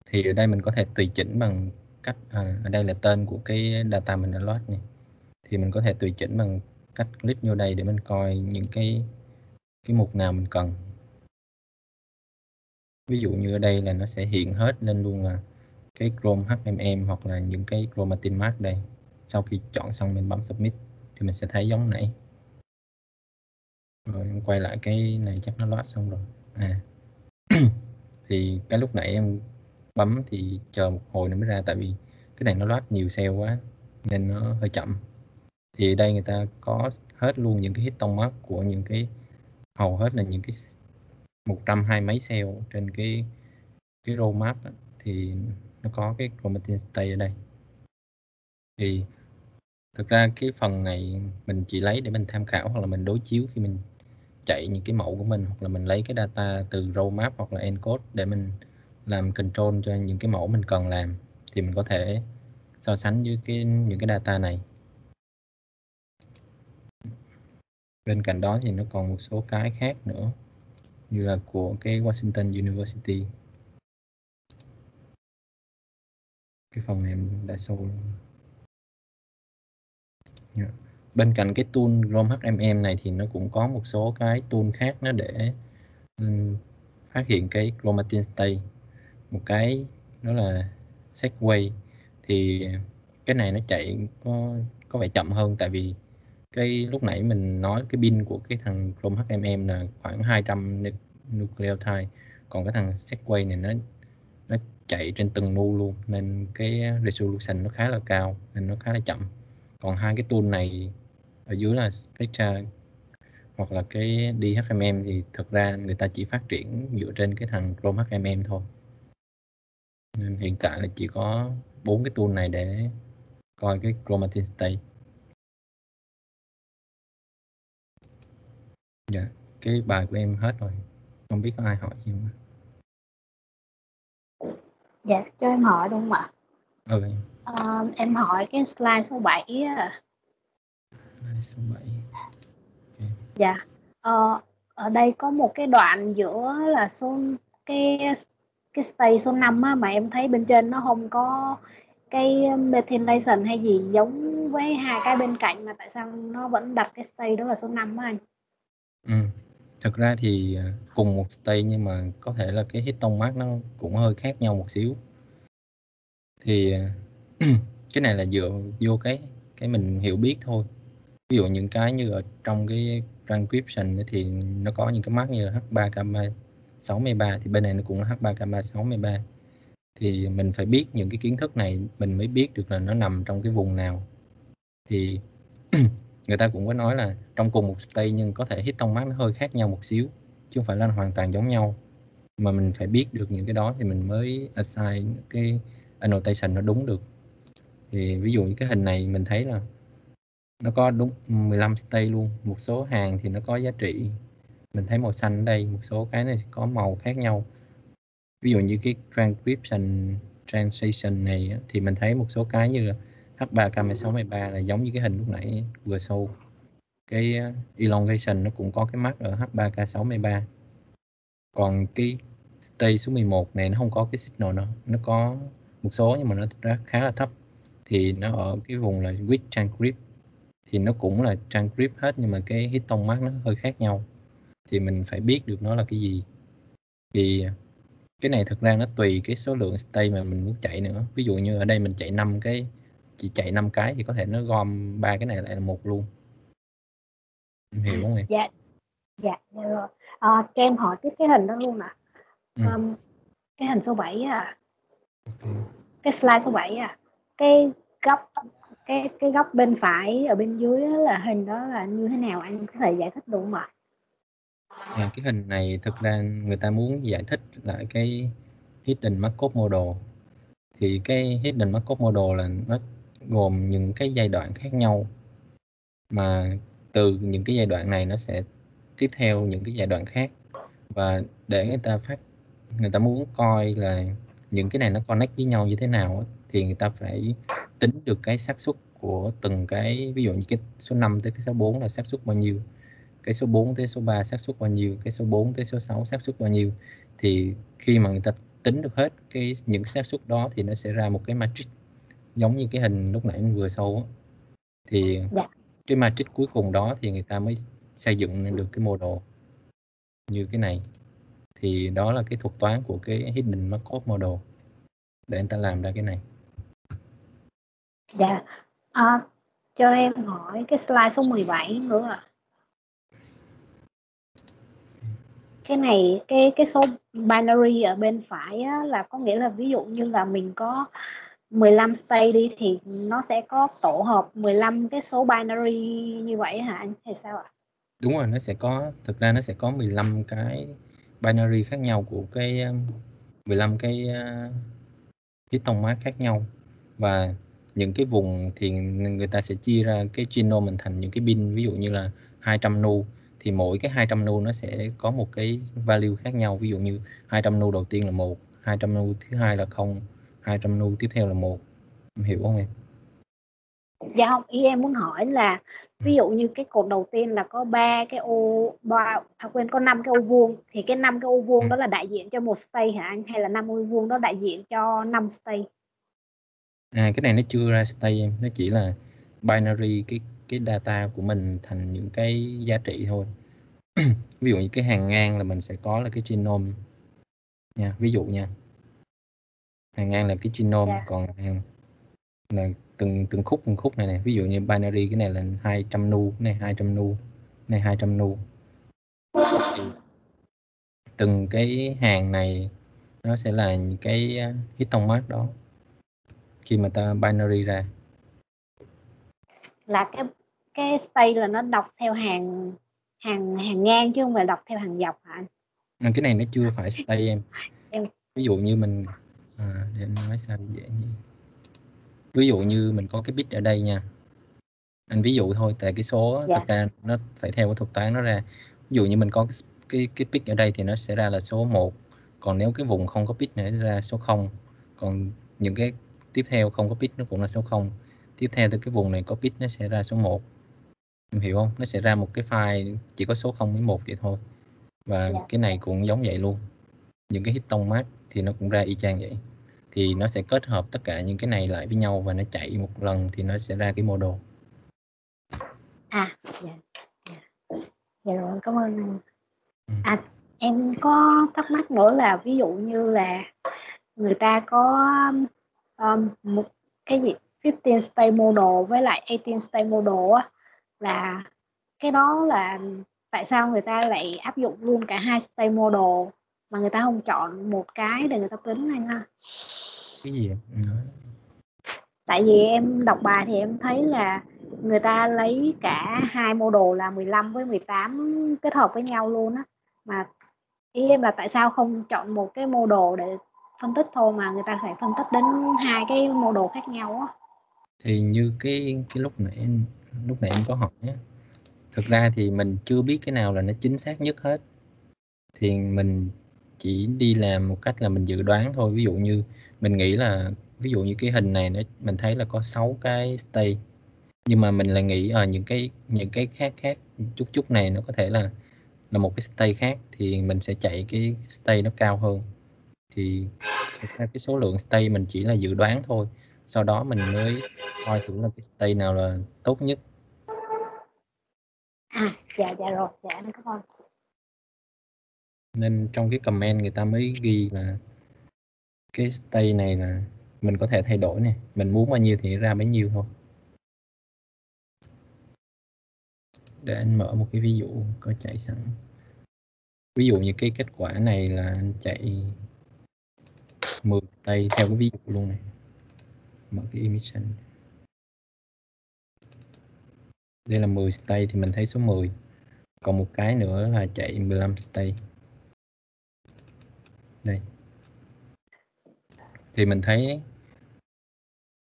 thì ở đây mình có thể tùy chỉnh bằng cách à, ở đây là tên của cái data mình đã load này thì mình có thể tùy chỉnh bằng cách click vô đây để mình coi những cái cái mục nào mình cần. Ví dụ như ở đây là nó sẽ hiện hết lên luôn là cái Chrome HMM hoặc là những cái chromatin mark đây sau khi chọn xong mình bấm submit thì mình sẽ thấy giống nãy. Rồi em quay lại cái này chắc nó load xong rồi. À. <clears throat> Thì cái lúc nãy em bấm thì chờ một hồi nó mới ra tại vì cái này nó load nhiều cell quá nên nó hơi chậm. Thì đây người ta có hết luôn những cái hit tông mắt của những cái hầu hết là những cái một trăm hai mấy cell trên cái cái roadmap đó, thì nó có cái chromatin state ở đây. Thì thực ra cái phần này mình chỉ lấy để mình tham khảo hoặc là mình đối chiếu khi mình chạy những cái mẫu của mình, hoặc là mình lấy cái data từ roadmap hoặc là encode để mình làm control cho những cái mẫu mình cần làm, thì mình có thể so sánh với cái, những cái data này bên cạnh đó thì nó còn một số cái khác nữa, như là của cái Washington University cái phần này em đã show. Yeah. bên cạnh cái tool ROM HMM này thì nó cũng có một số cái tool khác nó để um, phát hiện cái chromatin state. Một cái đó là segway. Thì cái này nó chạy có có vẻ chậm hơn tại vì cái lúc nãy mình nói cái pin của cái thằng Chrome HMM là khoảng 200 nucleotide. Còn cái thằng segway này nó nó chạy trên từng nu luôn nên cái resolution nó khá là cao nên nó khá là chậm còn hai cái tool này ở dưới là Spectra hoặc là cái DHMM thì thực ra người ta chỉ phát triển dựa trên cái thằng Chrome HMM thôi nên hiện tại là chỉ có bốn cái tool này để coi cái chromatin state dạ cái bài của em hết rồi không biết có ai hỏi gì không Dạ, cho em hỏi đúng không ạ? Ừ. Ờ, em hỏi cái slide số 7 á. Slide số 7. Dạ. Ờ, ở đây có một cái đoạn giữa là số cái cái stage số 5 á, mà em thấy bên trên nó không có cái methylation hay gì giống với hai cái bên cạnh mà tại sao nó vẫn đặt cái stage đó là số 5 á anh? Ừ. Thực ra thì à, cùng một stage nhưng mà có thể là cái histomark mark nó cũng hơi khác nhau một xíu. Thì à, <clears throat> cái này là dựa vô cái cái mình hiểu biết thôi. Ví dụ những cái như ở trong cái transcription thì nó có những cái mark như là H3K3 63 thì bên này nó cũng là H3K3 63 thì mình phải biết những cái kiến thức này, mình mới biết được là nó nằm trong cái vùng nào. Thì <clears throat> người ta cũng có nói là trong cùng một state nhưng có thể hit tông mát nó hơi khác nhau một xíu, chứ không phải là hoàn toàn giống nhau. Mà mình phải biết được những cái đó thì mình mới assign cái annotation nó đúng được thì ví dụ như cái hình này mình thấy là nó có đúng 15 stay luôn. Một số hàng thì nó có giá trị. Mình thấy màu xanh ở đây, một số cái này có màu khác nhau. Ví dụ như cái transcription, translation này thì mình thấy một số cái như là H3K63 là giống như cái hình lúc nãy vừa sâu cái uh, elongation nó cũng có cái mắt ở H3K63 còn cái stay số 11 này nó không có cái signal nó nó có một số nhưng mà nó khá là thấp thì nó ở cái vùng là with transcript. Thì nó cũng là transcript hết nhưng mà cái hit tông mắt nó hơi khác nhau. Thì mình phải biết được nó là cái gì. Thì cái này thực ra nó tùy cái số lượng stay mà mình muốn chạy nữa. Ví dụ như ở đây mình chạy 5 cái chỉ chạy 5 cái thì có thể nó gom ba cái này lại là một luôn. Em hiểu không em? Dạ dạ, dạ rồi. À, cho em hỏi tiếp cái hình đó luôn ạ. Ừ. um, cái hình số 7 à okay. cái slide số 7 à cái góc cái cái góc bên phải ở bên dưới là hình đó là như thế nào? Anh có thể giải thích được không ạ? À, cái hình này thực ra người ta muốn giải thích lại cái hidden Markov model. Thì cái hidden Markov model là nó gồm những cái giai đoạn khác nhau. Mà từ những cái giai đoạn này nó sẽ tiếp theo những cái giai đoạn khác. Và để người ta phát người ta muốn coi là những cái này nó connect với nhau như thế nào thì người ta phải tính được cái xác suất của từng cái ví dụ như cái số 5 tới cái số 4 là xác suất bao nhiêu cái số 4 tới số 3 xác suất bao nhiêu cái số 4 tới số 6 xác suất bao nhiêu. Thì khi mà người ta tính được hết cái những cái xác suất đó thì nó sẽ ra một cái matrix giống như cái hình lúc nãy vừa sâu thì dạ. cái matrix cuối cùng đó thì người ta mới xây dựng được cái model như cái này. Thì đó là cái thuật toán của cái hidden Markov model để người ta làm ra cái này dạ. À, cho em hỏi cái slide số 17 nữa ạ. Cái này cái cái số binary ở bên phải á, là có nghĩa là ví dụ như là mình có 15 state đi thì nó sẽ có tổ hợp 15 cái số binary như vậy hả anh hay sao ạ? Đúng rồi, nó sẽ có thực ra nó sẽ có 15 cái binary khác nhau của cái um, 15 cái uh, cái tông mát khác nhau. Và những cái vùng thì người ta sẽ chia ra cái genome mình thành những cái pin ví dụ như là 200 nu. Thì mỗi cái 200 nu nó sẽ có một cái value khác nhau. Ví dụ như 200 nu đầu tiên là một 200 nu thứ hai là không 200 nu tiếp theo là một. Em hiểu không em? Dạ không ý em muốn hỏi là ví dụ như cái cột đầu tiên là có ba cái ô ba à, quên có năm cái ô vuông. Thì cái năm cái ô vuông ừ. đó là đại diện cho một state hả anh? Hay là năm ô vuông đó đại diện cho năm state à cái này nó chưa ra state em. Nó chỉ là binary cái cái data của mình thành những cái giá trị thôi. <clears throat> Ví dụ như cái hàng ngang là mình sẽ có là cái genome nha. Ví dụ nha. Hàng ngang là cái genome yeah. Dạ. còn hàng là từng từng khúc từng khúc này này ví dụ như binary cái này là 200 nu cái này 200 nu cái này 200 nu. Thì từng cái hàng này nó sẽ là những cái uh, histomark đó khi mà ta binary ra là cái cái stay là nó đọc theo hàng hàng hàng ngang chứ không phải đọc theo hàng dọc hả anh? À, cái này nó chưa phải stay em. <laughs> em. Ví dụ như mình à, để nói sao dễ nhỉ? Ví dụ như mình có cái bit ở đây nha. Anh ví dụ thôi, tại cái số dạ. thực ra nó phải theo cái thuật toán nó ra. Ví dụ như mình có cái cái, bit ở đây thì nó sẽ ra là số 1. Còn nếu cái vùng không có bit nó ra số 0. Còn những cái tiếp theo không có bit nó cũng là số 0. Tiếp theo từ cái vùng này có bit nó sẽ ra số 1 em hiểu không nó sẽ ra một cái file chỉ có số 0 với 1 vậy thôi và Dạ. cái này cũng giống vậy luôn những cái histogram map thì nó cũng ra y chang vậy thì nó sẽ kết hợp tất cả những cái này lại với nhau và nó chạy một lần thì nó sẽ ra cái model À, dạ. Dạ, dạ rồi, cảm ơn anh. Ừ. À, em có thắc mắc nữa là ví dụ như là người ta có um, một cái gì? 15 state model với lại 18 state model á là cái đó là tại sao người ta lại áp dụng luôn cả hai state model mà người ta không chọn một cái để người ta tính anh ha? Cái gì tại vì em đọc bài thì em thấy là người ta lấy cả hai model là 15 với 18 kết hợp với nhau luôn á. Mà ý em là tại sao không chọn một cái model để phân tích thôi mà người ta phải phân tích đến hai cái mô đồ khác nhau á. Thì như cái cái lúc nãy em lúc nãy em có hỏi á thực ra thì mình chưa biết cái nào là nó chính xác nhất hết. Thì mình chỉ đi làm một cách là mình dự đoán thôi. Ví dụ như mình nghĩ là ví dụ như cái hình này nó mình thấy là có 6 cái stay, nhưng mà mình lại nghĩ ở những cái những cái khác khác chút chút này nó có thể là là một cái stay khác thì mình sẽ chạy cái stay nó cao hơn thì ra cái số lượng state mình chỉ là dự đoán thôi. Sau đó mình mới coi thử là cái state nào là tốt nhất. À dạ dạ rồi dạ em cảm ơn. Nên trong cái comment người ta mới ghi là cái state này là mình có thể thay đổi nè mình muốn bao nhiêu thì ra bấy nhiêu thôi. Để anh mở một cái ví dụ có chạy sẵn. Ví dụ như cái kết quả này là anh chạy 10 đây theo cái ví dụ luôn này. Mở cái emission đây là 10 state thì mình thấy số 10 còn một cái nữa là chạy 15 state đây. Thì mình thấy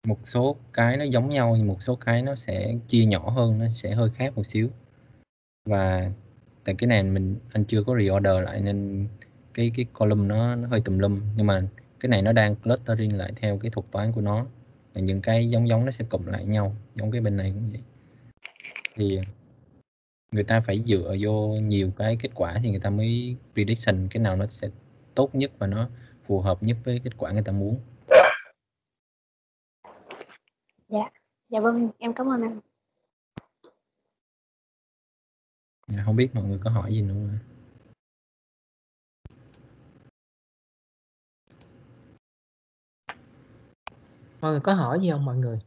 một số cái nó giống nhau nhưng một số cái nó sẽ chia nhỏ hơn nó sẽ hơi khác một xíu. Và tại cái này mình anh chưa có reorder lại nên cái cái column nó, nó hơi tùm lum. Nhưng mà cái này nó đang clustering lại theo cái thuật toán của nó. Và những cái giống giống nó sẽ cộng lại nhau giống cái bên này cũng vậy. Thì người ta phải dựa vô nhiều cái kết quả thì người ta mới prediction cái nào nó sẽ tốt nhất và nó phù hợp nhất với kết quả người ta muốn. Dạ vâng em cảm ơn anh. Dạ, không biết mọi người có hỏi gì nữa không mọi người có hỏi gì không mọi người?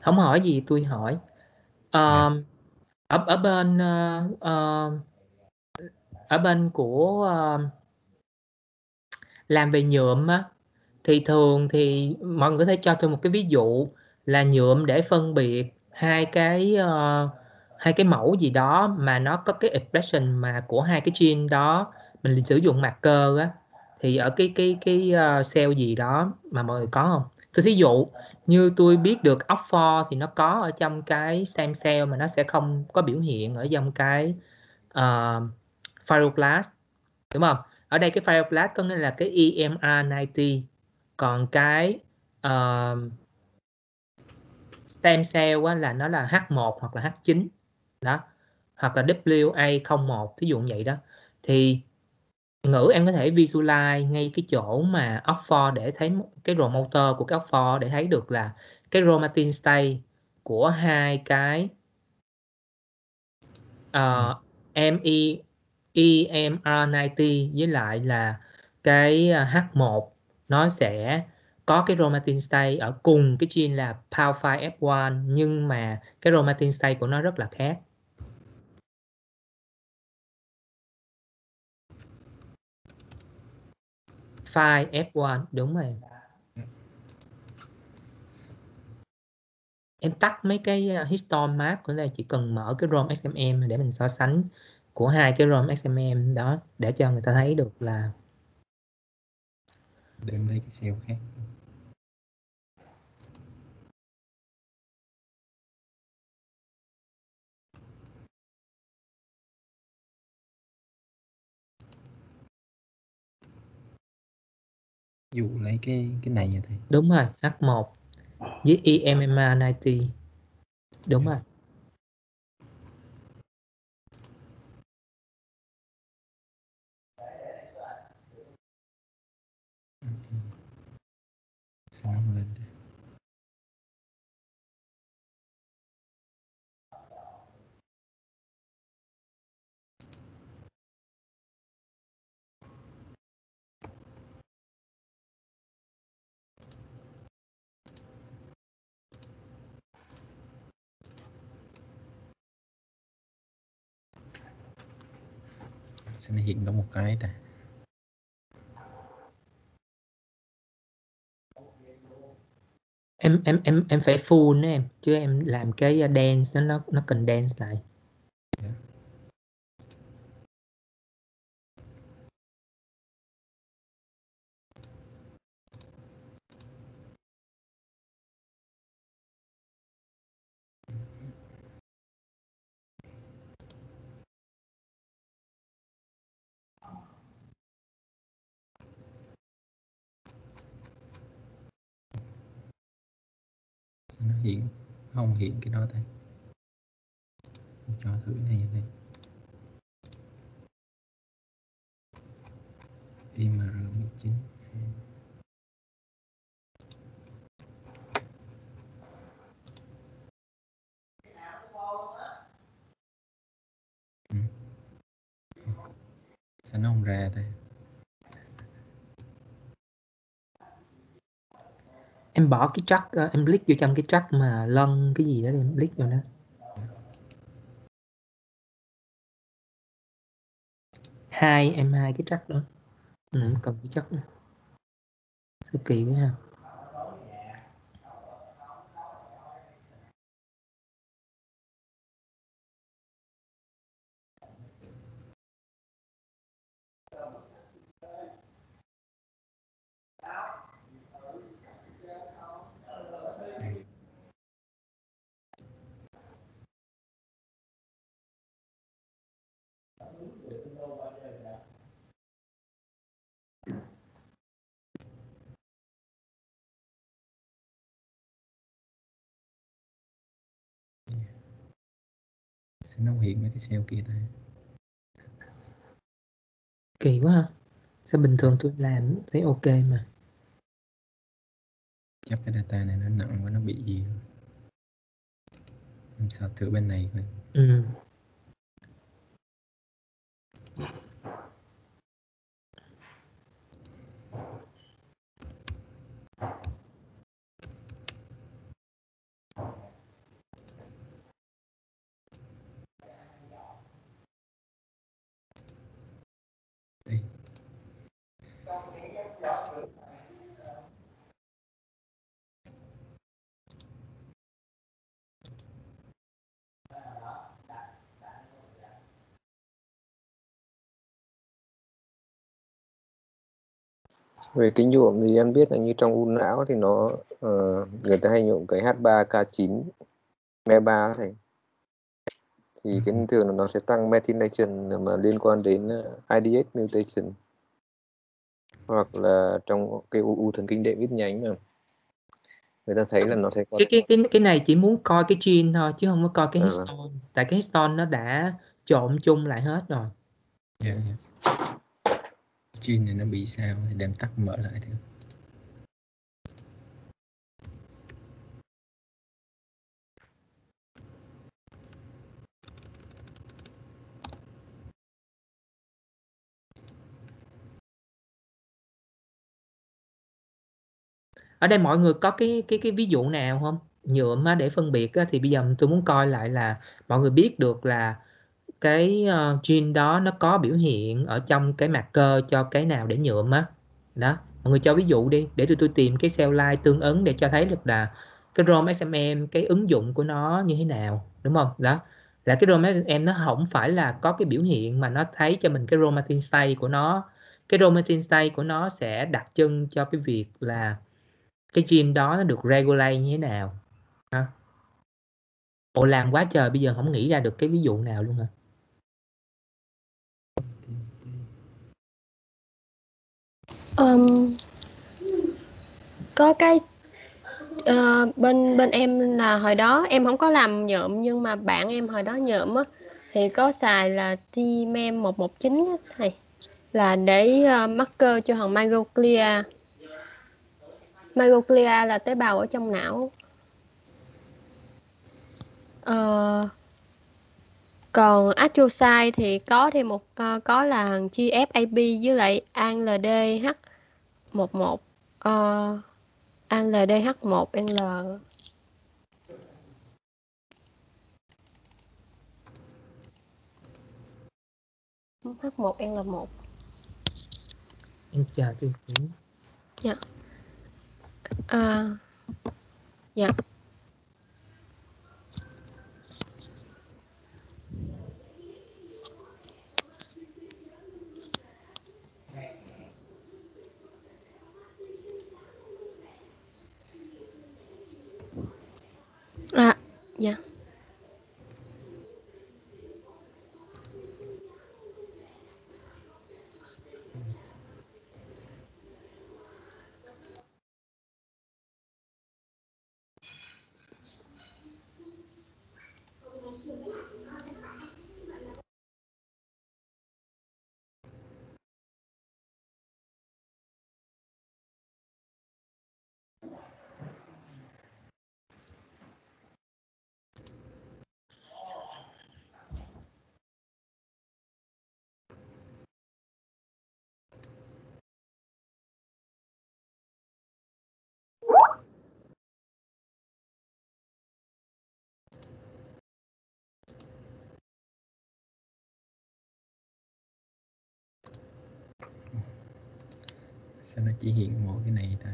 Không hỏi gì tôi hỏi. Ờ, ở ở bên ờ, ờ, ở bên của ờ, làm về nhuộm á thì thường thì mọi người có thể cho tôi một cái ví dụ là nhuộm để phân biệt hai cái ờ, hai cái mẫu gì đó mà nó có cái expression mà của hai cái gene đó mình sử dụng marker á thì ở cái cái cái ờ, cell gì đó mà mọi người có không? Tôi thí dụ như tôi biết được óc pho thì nó có ở trong cái stem cell mà nó sẽ không có biểu hiện ở trong cái ờ, uh, fibroblast đúng không? Ở đây cái fibroblast có nghĩa là cái EMR90 còn cái uh, stem cell á, là nó là H1 hoặc là H9 đó hoặc là WA01 thí dụ như vậy đó. Thì ngữ em có thể visualize ngay cái chỗ mà OCT4 để thấy cái promoter của cái OCT4 để thấy được là cái chromatin state của hai cái uh, ME EMR90 với lại là cái à, H1 nó sẽ có cái chromatin state ở cùng cái gene là PAL5 F1 nhưng mà cái chromatin state của nó rất là khác. File F1 đúng rồi. Em tắt mấy cái ờ, histogram histone map của đây, chỉ cần mở cái ROM XMM để mình so sánh của hai cái ROM XMM đó, để cho người ta thấy được là để lấy cái xeo khác dụ lấy cái cái này nha thầy. Đúng rồi H1 với E EMMR90 đúng rồi. Sao nó sẽ nó hiện có một cái ta? em em em em phải full nữa em chứ em làm cái dance dance nó nó cần dance lại Dạ. Sao nó hiện, không hiện cái đó đây cho thử này đây. IMR19 Ừ. Sao nó không ra đây em bỏ cái track uh, ờ, em click vô trong cái track mà lân cái gì đó em click vào đó hai em hai cái track đó. Ừ, em cần cái track nữa. sao kỳ quá ha. Sao nó không hiện mấy cái cell kia ta? kỳ quá ha sao bình thường tôi làm thấy ok mà Chắc cái data này nó nặng quá nó bị gì. Em sao thử bên này coi. ừ. Đây. Về cái nhuộm thì em biết là như trong u não thì nó uh, người ta hay nhuộm cái H3K9 me3 thầy thì cái thường là nó sẽ tăng methylation mà liên quan đến ờ, IDH mutation hoặc là trong cái u, u thần kinh đệm ít nhánh mà người ta thấy là nó sẽ có cái cái cái cái này chỉ muốn coi cái gene thôi chứ không có coi cái Ờ. histone tại cái histone nó đã trộn chung lại hết rồi Dạ, dạ. Gene này nó bị sao thì đem tắt mở lại thử. Ở đây mọi người có cái cái cái ví dụ nào không? Nhuộm á, để phân biệt á, thì bây giờ tôi muốn coi lại là mọi người biết được là cái uh, gene đó nó có biểu hiện ở trong cái marker cho cái nào để nhuộm á đó mọi người cho ví dụ đi để tôi tôi tìm cái cell line tương ứng để cho thấy được là cái ROM SMM cái ứng dụng của nó như thế nào đúng không? Đó là cái ROM SMM nó không phải là có cái biểu hiện mà nó thấy cho mình cái chromatin state của nó. Cái chromatin state của nó sẽ đặc trưng cho cái việc là cái gene đó nó được regulate như thế nào? Ha? Ồ làm quá trời bây giờ không nghĩ ra được cái ví dụ nào luôn hả? Um có cái uh, bên bên em là hồi đó em không có làm nhuộm nhưng mà bạn em hồi đó nhuộm á thì có xài là TMM 119 á thầy là để uh, marker cho thằng microglia microglia là tế bào ở trong não. Ờ, còn astrocyte thì có thêm một uh, có là thằng GFAP với lại ANLDH11 uh, ANLDH1L H1N1 em chào chị dạ à, dạ. À dạ. Sao nó chỉ hiện mỗi cái này ta?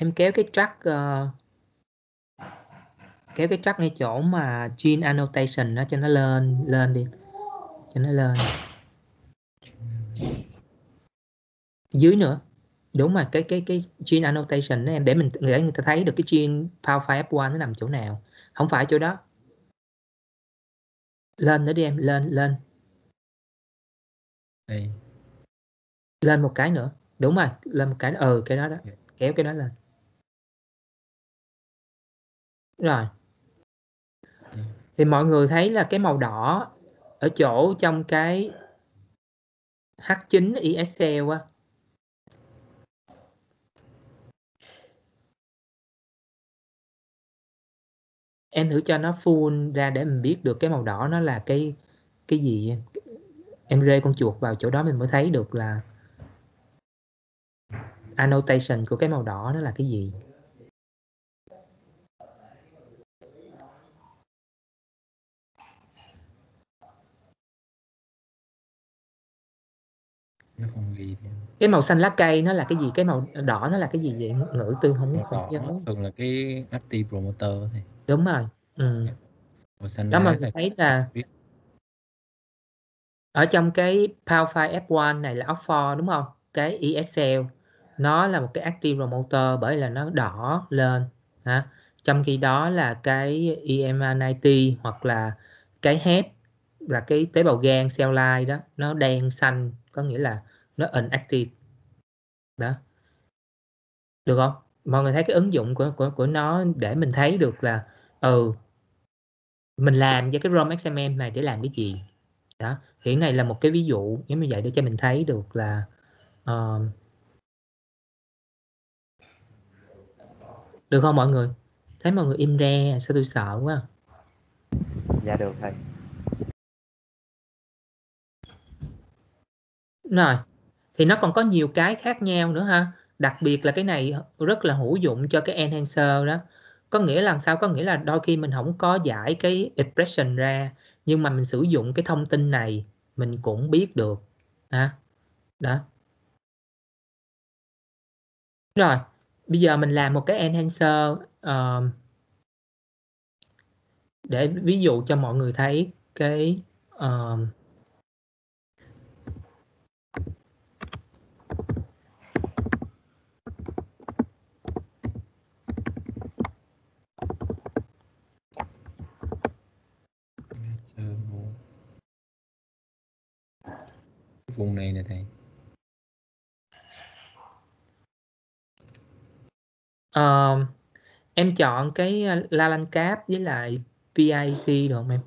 Em kéo cái track uh, kéo cái track ngay chỗ mà gene annotation nó cho nó lên lên đi cho nó lên. Dưới nữa đúng mà cái cái cái gene annotation đó em để mình để người ta thấy được cái gene power file F1 nó nằm chỗ nào. Không phải chỗ đó. Lên nữa đi em lên lên. Đây. Lên một cái nữa. Đúng rồi lên một cái ừ cái đó đó. Dạ. kéo cái đó lên rồi. Thì mọi người thấy là cái màu đỏ ở chỗ trong cái H9 ISL á. Em thử cho nó full ra để mình biết được cái màu đỏ nó là cái cái gì em rê con chuột vào chỗ đó mình mới thấy được là annotation của cái màu đỏ nó là cái gì. Nó cái màu xanh lá cây nó là cái gì? Cái màu đỏ nó là cái gì vậy? Ngữ tư không màu không nhớ. thường là cái active promoter này đúng rồi. Ừ. màu xanh đó lá mình thấy là ở trong cái Power File F1 này là OFF đúng không? Cái ESL nó là một cái active promoter bởi là nó đỏ lên hả? Trong khi đó là cái EMA90 hoặc là cái HEP là cái tế bào gan cell line đó nó đen xanh có nghĩa là nó inactive. Đó. Được không? Mọi người thấy cái ứng dụng của của của nó để mình thấy được là ừ mình làm với cái ROM XML này để làm cái gì? Đó. Thì cái này là một cái ví dụ giống như vậy để cho mình thấy được là ờ, được không mọi người? Thấy mọi người im re sao tôi sợ quá dạ được thầy. Rồi thì nó còn có nhiều cái khác nhau nữa ha. Đặc biệt là cái này rất là hữu dụng cho cái enhancer đó. Có nghĩa là sao? Có nghĩa là đôi khi mình không có giải cái expression ra nhưng mà mình sử dụng cái thông tin này mình cũng biết được. Ha đó. Rồi bây giờ mình làm một cái enhancer uh, để ví dụ cho mọi người thấy cái uh, vùng này nè thầy. Uh, em chọn cái ờ, la lan cáp với lại PIC được không em?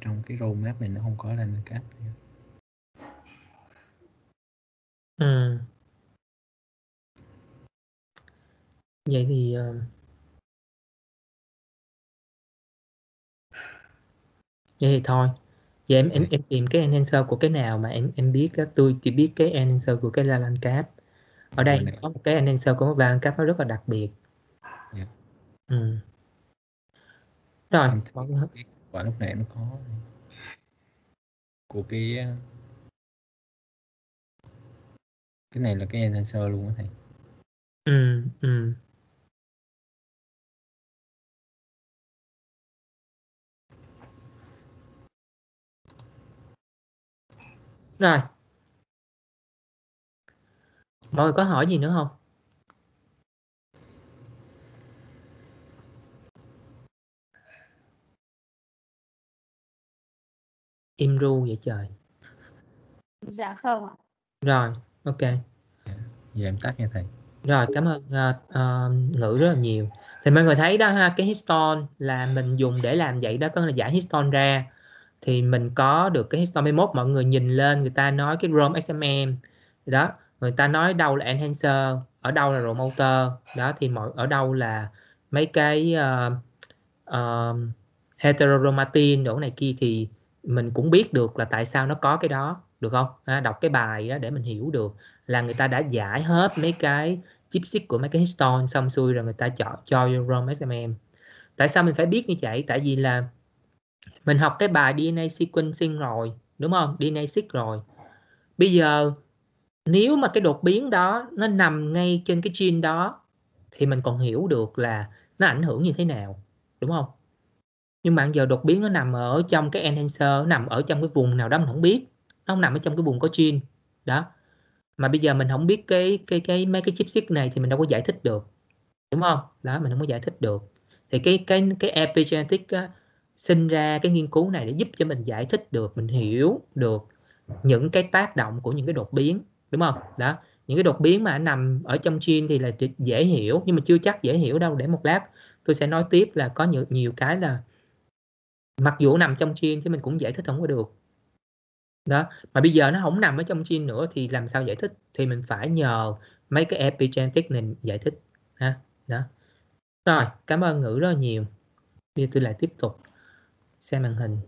Trong cái roadmap này nó không có lên cáp ừ. vậy thì uh... vậy thì thôi vậy em em em tìm cái enhancer của cái nào mà em em biết á tôi chỉ biết cái enhancer của cái la lan cáp ở đây có một cái enhancer của một la lan cáp nó rất là đặc biệt yeah. ừ. rồi mọi người và lúc nãy nó có của cái cái này là cái enhancer luôn á thầy. Ừ ừ. Rồi. Mọi người có hỏi gì nữa không? Im ru vậy trời. Dạ không ạ. Rồi ok. Giờ em tắt nha thầy. Rồi cảm ơn uh, uh, ngữ rất là nhiều. Thì mọi người thấy đó ha cái histone là mình dùng để làm vậy đó có là giải histone ra. Thì mình có được cái histone 21 mọi người nhìn lên người ta nói cái ROM SMM đó người ta nói đâu là enhancer ở đâu là promoter đó thì mọi ở đâu là mấy cái uh, uh, heterochromatin đổ này kia thì mình cũng biết được là tại sao nó có cái đó được không? À, đọc cái bài đó để mình hiểu được là người ta đã giải hết mấy cái chipset của mấy cái histone xong xuôi rồi người ta chọn cho ROM SMM tại sao mình phải biết như vậy? Tại vì là mình học cái bài DNA sequencing rồi đúng không? DNA seq rồi. Bây giờ nếu mà cái đột biến đó nó nằm ngay trên cái gene đó thì mình còn hiểu được là nó ảnh hưởng như thế nào đúng không? Nhưng mà giờ đột biến nó nằm ở trong cái enhancer nó nằm ở trong cái vùng nào đó mình không biết. Nó không nằm ở trong cái vùng có gene. Đó. Mà bây giờ mình không biết cái cái cái mấy cái chipset này thì mình đâu có giải thích được. Đúng không? Đó mình không có giải thích được. Thì cái cái cái epigenetic á, sinh ra cái nghiên cứu này để giúp cho mình giải thích được mình hiểu được những cái tác động của những cái đột biến. Đúng không? Đó. Những cái đột biến mà nằm ở trong gene thì là dễ hiểu nhưng mà chưa chắc dễ hiểu đâu. Để một lát tôi sẽ nói tiếp là có nhiều nhiều cái là mặc dù nằm trong chain chứ mình cũng giải thích không có được. Đó, mà bây giờ nó không nằm ở trong chain nữa thì làm sao giải thích? Thì mình phải nhờ mấy cái epigenetic này giải thích, ha? Đó. Rồi, cảm ơn ngữ rất là nhiều. Bây giờ tôi lại tiếp tục xem màn hình.